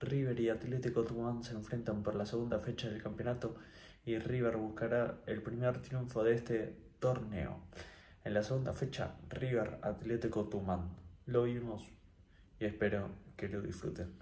River y Atlético Tucumán se enfrentan por la segunda fecha del campeonato y River buscará el primer triunfo de este torneo. En la segunda fecha, River Atlético Tucumán. Lo vimos y espero que lo disfruten.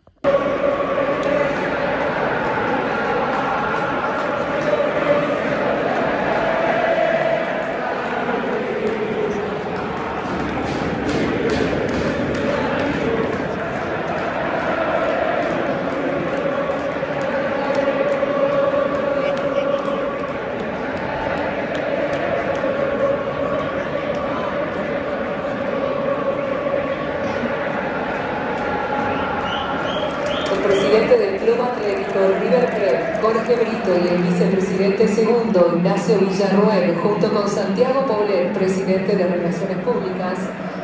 Ignacio Villarruel, junto con Santiago Paulet, presidente de Relaciones Públicas,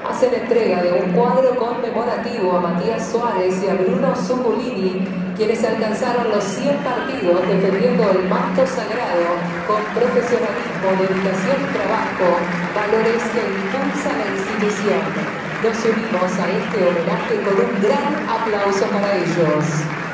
hacen entrega de un cuadro conmemorativo a Matías Suárez y a Bruno Zuculini, quienes alcanzaron los 100 partidos defendiendo el manto sagrado con profesionalismo, dedicación y trabajo, valores que impulsan la institución. Nos unimos a este homenaje con un gran aplauso para ellos.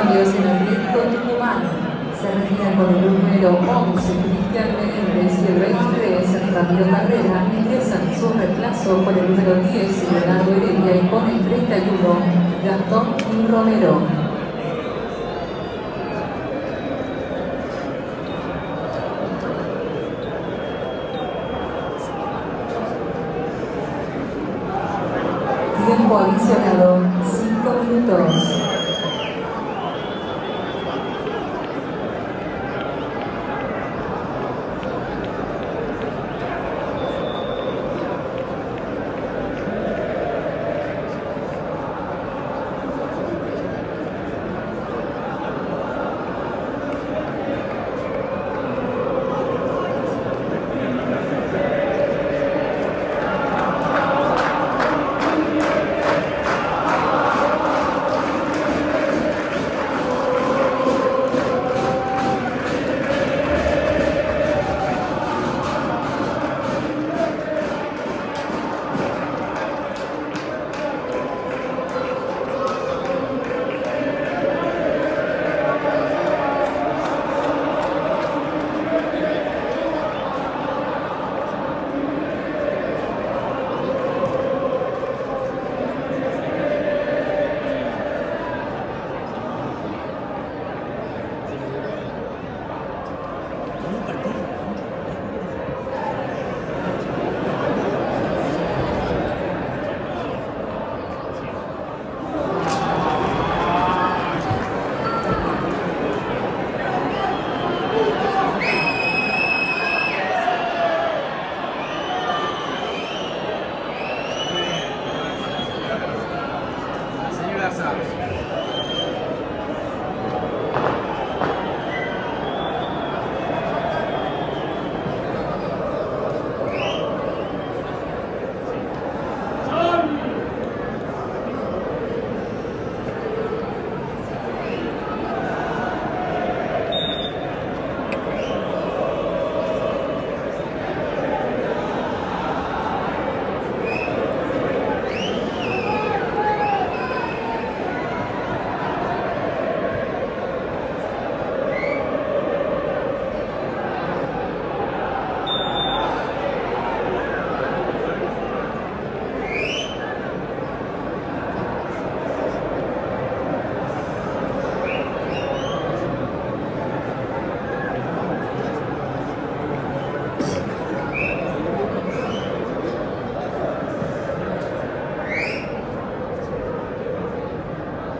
Cambios en Atlético Tucumán. Se retira con el número 11 Cristian Menéndez y el 23 Ramiro Carrera ingresan su reemplazo con el número 10 Leonardo Heredia y con el 31 Gastón Romero.